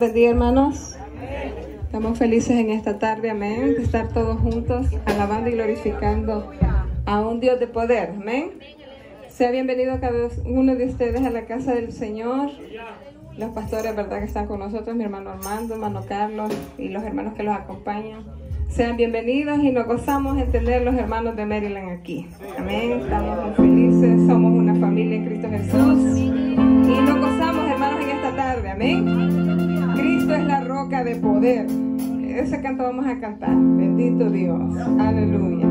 Buen hermanos. Estamos felices en esta tarde, amén, de estar todos juntos alabando y glorificando a un Dios de poder, amén. Sea bienvenido cada uno de ustedes a la casa del Señor. Los pastores, verdad, que están con nosotros, mi hermano Armando, hermano Carlos y los hermanos que los acompañan. Sean bienvenidos y nos gozamos en tener los hermanos de Maryland aquí. Amén. Estamos muy felices, somos una familia en Cristo Jesús. Y nos gozamos, hermanos, en esta tarde. Amén. Cristo es la roca de poder. Ese canto vamos a cantar. Bendito Dios. Aleluya.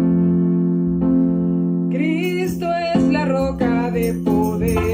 Cristo es la roca de poder.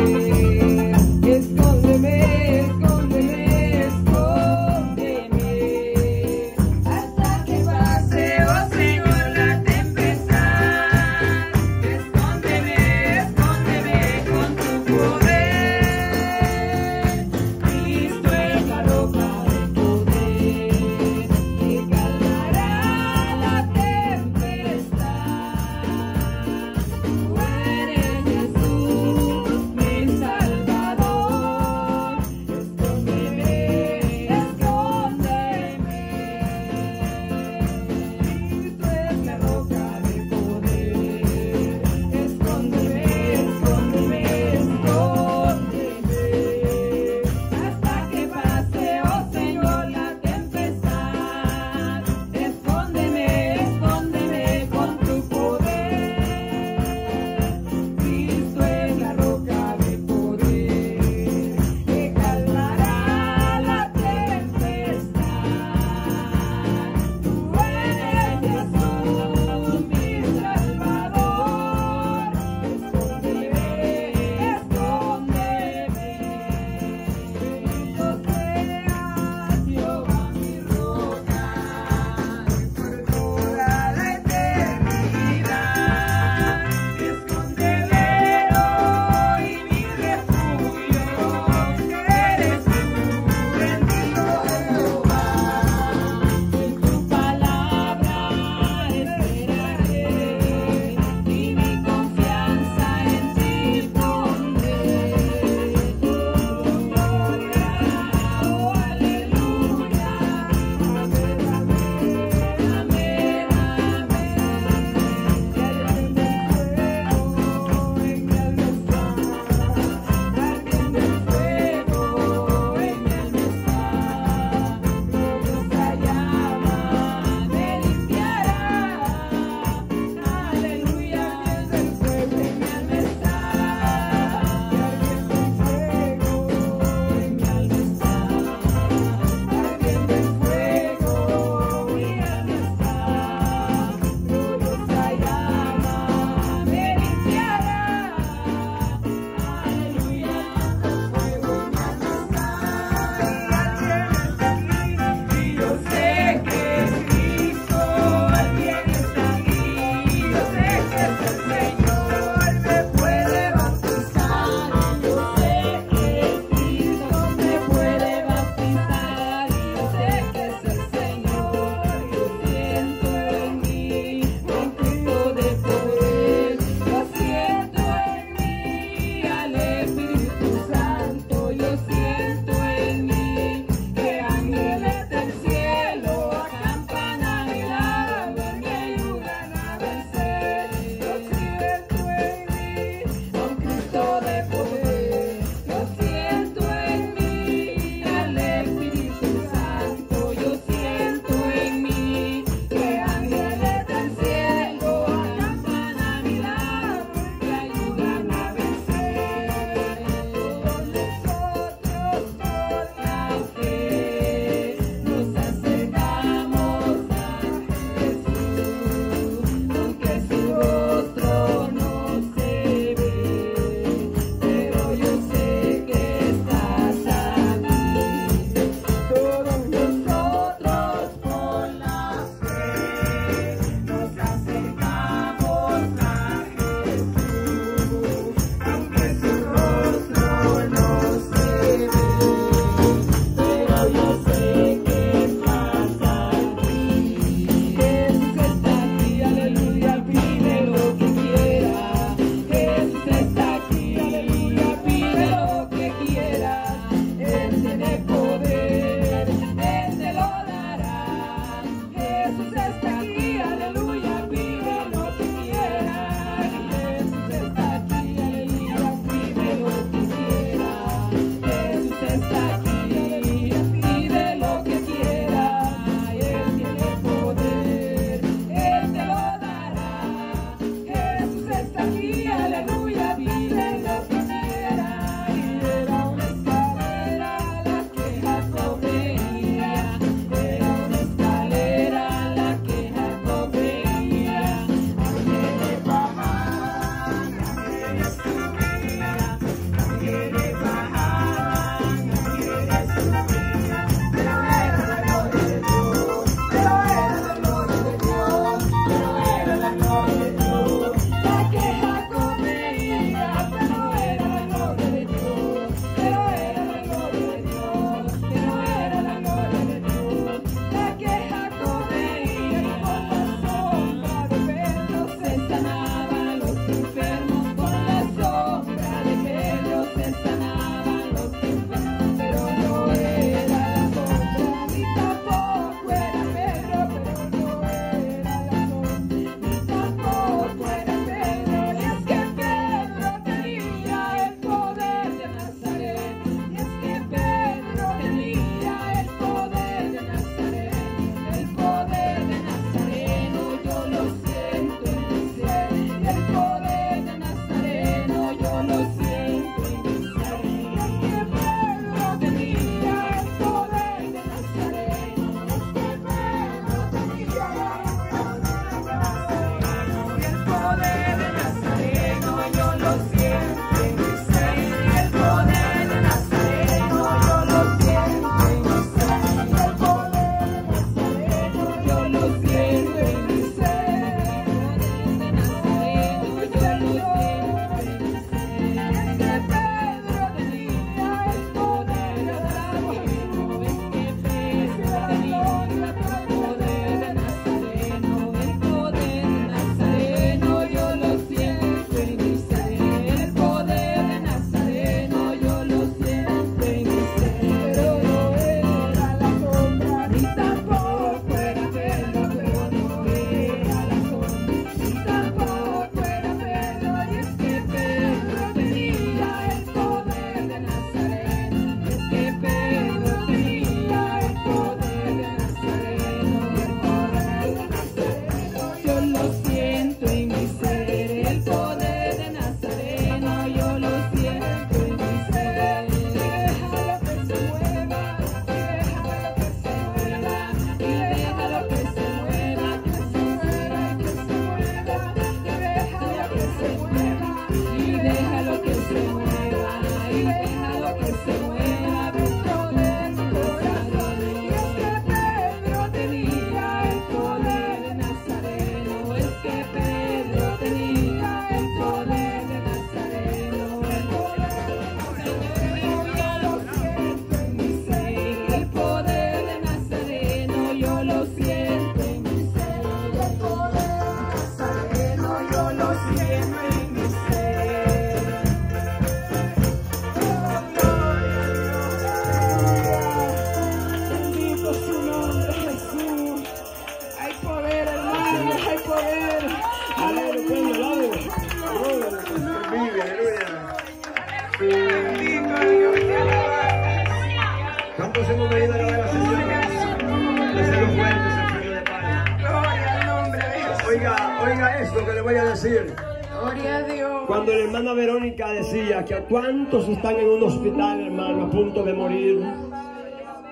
Hermana Verónica decía que a cuántos están en un hospital, hermano, a punto de morir.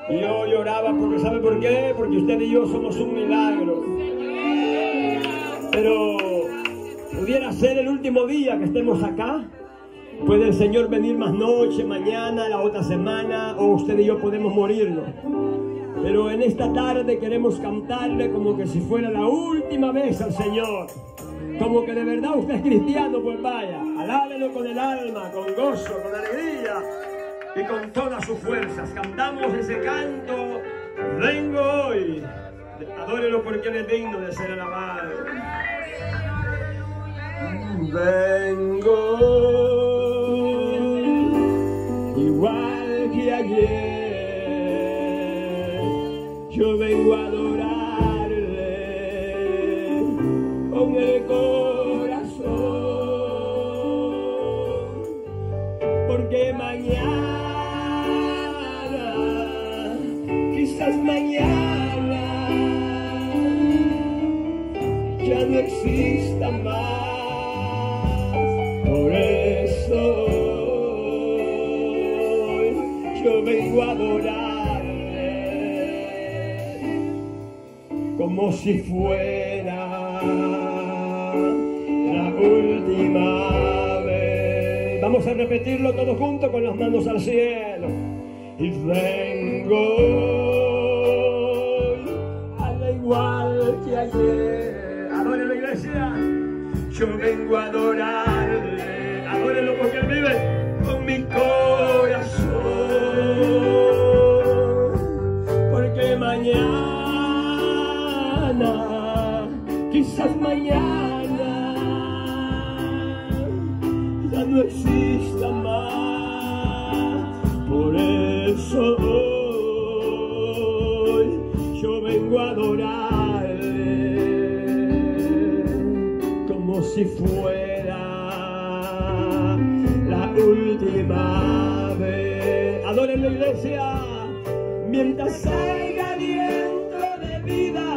Y yo lloraba porque, ¿sabe por qué? Porque usted y yo somos un milagro. Pero pudiera ser el último día que estemos acá. Puede el Señor venir más noche, mañana, la otra semana, o usted y yo podemos morirnos. Pero en esta tarde queremos cantarle como que si fuera la última vez al Señor. Como que de verdad usted es cristiano, pues vaya, alábelo con el alma, con gozo, con alegría y con todas sus fuerzas. Cantamos ese canto, vengo hoy. Adórelo porque él es digno de ser alabado. Vengo igual que ayer. Corazón. Porque mañana, quizás mañana, ya no exista más. Por eso yo vengo a adorarle como si fuera Vamos a repetirlo todos juntos con las manos al cielo. Y vengo al igual que ayer. Adore la iglesia. Yo vengo a adorarle. Adorarle como si fuera la última vez. Adoren la iglesia mientras haya aliento de vida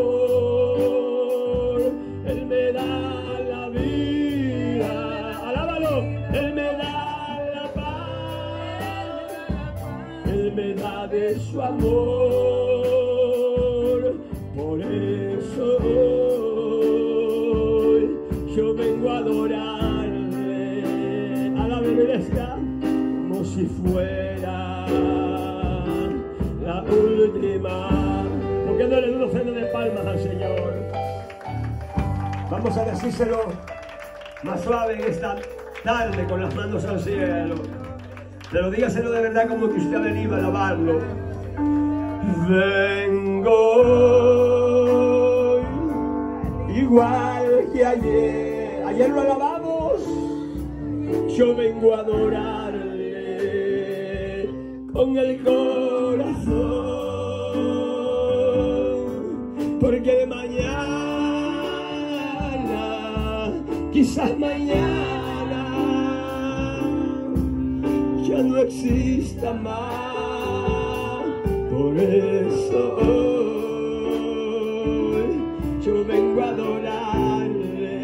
su amor, por eso hoy yo vengo a adorarle a la iglesia como si fuera la última. ¿Por qué no le una ofrenda de palmas al Señor? Vamos a decírselo más suave en esta tarde con las manos al cielo. Pero dígaselo de verdad como que usted ha venido a alabarlo. Vengo igual que ayer. Ayer lo alabamos. Yo vengo a adorarle con el corazón. Porque mañana, quizás mañana, ya no exista más. Por eso hoy yo vengo a adorarle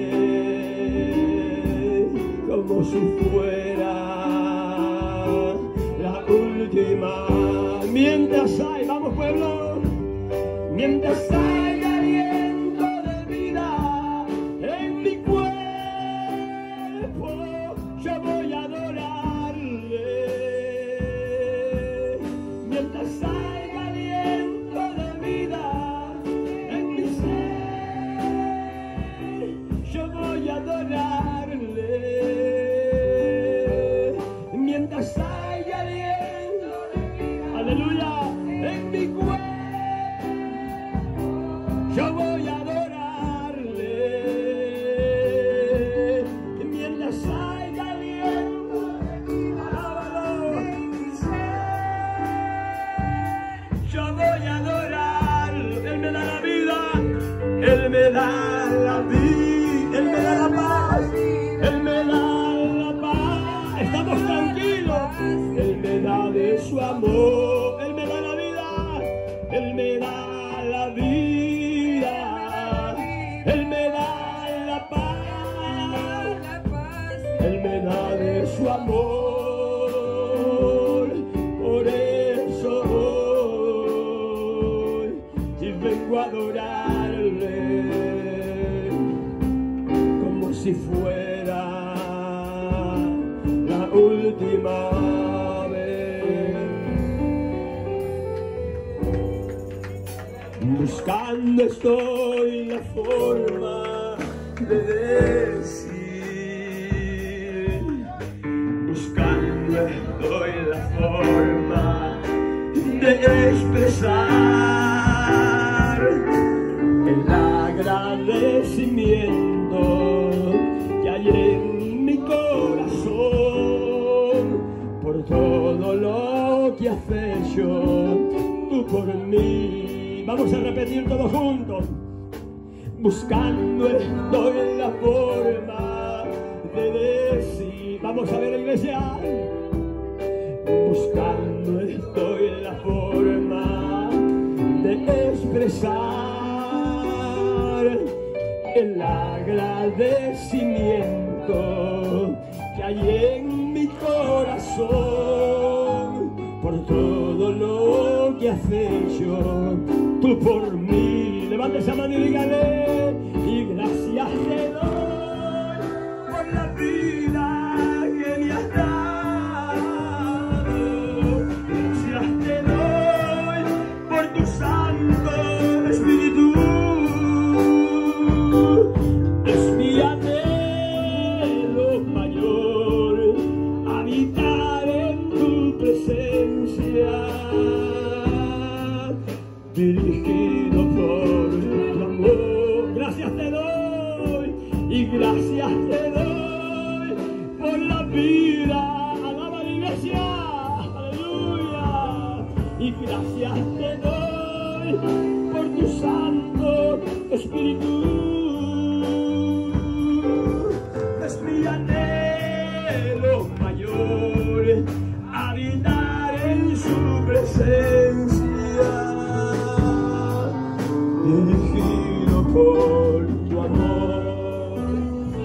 como si fuera la última. Mientras hay, vamos pueblo, mientras hay voy a adorarle adorarle su amor, Él me da la vida, Él me da Buscando estoy la forma de decir, buscando estoy la forma de expresar el agradecimiento que hay en mi corazón por todo lo que has hecho tú por mí. Vamos a repetir todos juntos. Buscando estoy la forma de decir. Vamos a ver, iglesia. Buscando estoy la forma de expresar el agradecimiento que hay en mi corazón por todo lo que has hecho tú por mí. Levante esa mano y dígale, y gracias te doy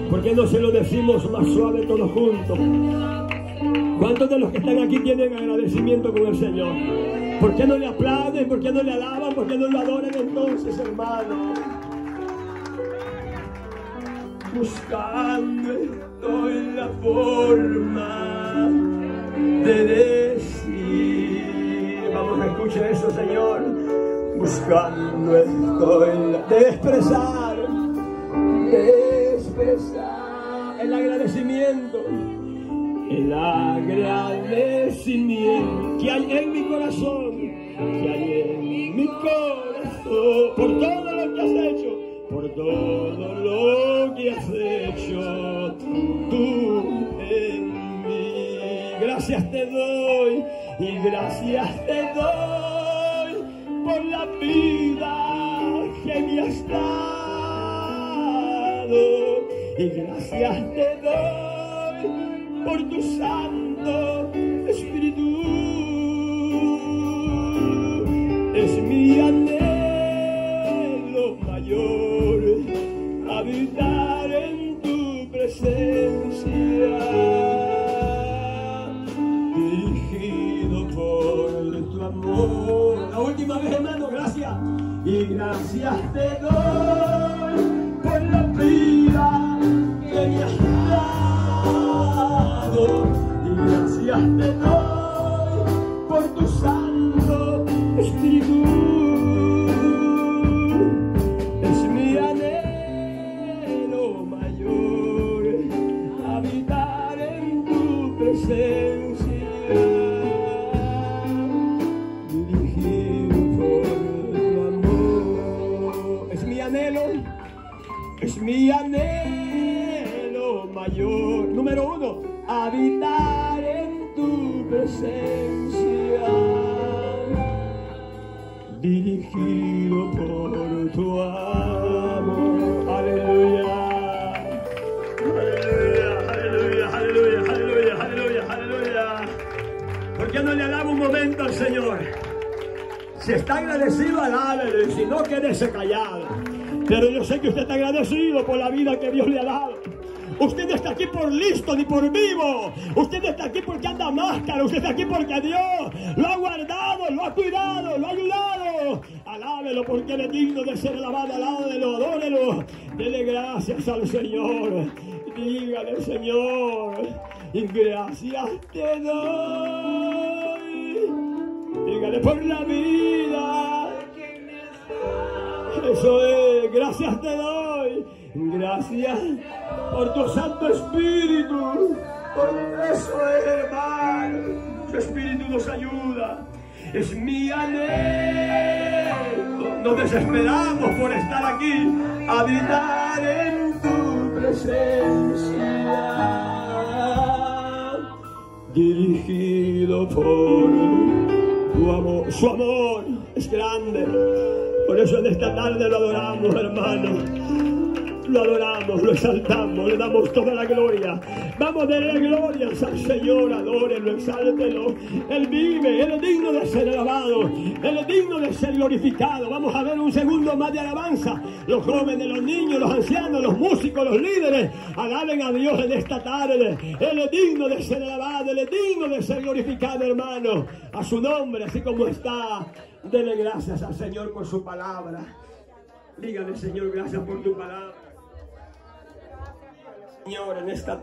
¿Por qué no se lo decimos más suave todos juntos? ¿Cuántos de los que están aquí tienen agradecimiento con el Señor? ¿Por qué no le aplauden? ¿Por qué no le alaban? ¿Por qué no lo adoran entonces, hermano? Buscando estoy la forma de decir. Vamos a escuchar eso, Señor. Buscando estoy la de expresar, el agradecimiento el agradecimiento que hay en mi corazón, que hay en mi corazón, por todo lo que has hecho, por todo lo que has hecho tú en mí. Gracias te doy y gracias te doy por la vida que me has dado y gracias te doy por tu santo espíritu. Es mi anhelo mayor habitar en tu presencia, dirigido por tu amor. La última vez, hermano, gracias. Y gracias te doy Número uno, habitar en tu presencia, dirigido por tu amor. Aleluya. Aleluya, aleluya, aleluya, aleluya, aleluya, aleluya. ¿Por qué no le alaba un momento al Señor? Si está agradecido, alábele. Si no, quédese callado. Pero yo sé que usted está agradecido por la vida que Dios le ha dado. Usted no está aquí por listo ni por vivo. Usted no está aquí porque anda máscara. Usted está aquí porque Dios lo ha guardado, lo ha cuidado, lo ha ayudado. Alábelo porque es digno de ser alabado. Alábelo, adórelo. Dele gracias al Señor. Dígale, Señor. Y gracias te doy. Dígale por la vida. Eso es, gracias te doy. Gracias por tu Santo Espíritu. Por eso es, hermano. Su Espíritu nos ayuda. Es mi anhelo. Nos desesperamos por estar aquí. Habitar en tu presencia. Dirigido por tu amor. Su amor es grande. Por eso en esta tarde lo adoramos, hermano. Lo adoramos, lo exaltamos, le damos toda la gloria. Vamos a darle glorias al Señor, adórenlo, exáltelo. Él vive, Él es digno de ser alabado, Él es digno de ser glorificado. Vamos a ver un segundo más de alabanza. Los jóvenes, los niños, los ancianos, los músicos, los líderes, alaben a Dios en esta tarde. Él es digno de ser alabado, Él es digno de ser glorificado, hermano. A su nombre, así como está. Dele gracias al Señor por su palabra. Dígale, Señor, gracias por tu palabra. Señor, en esta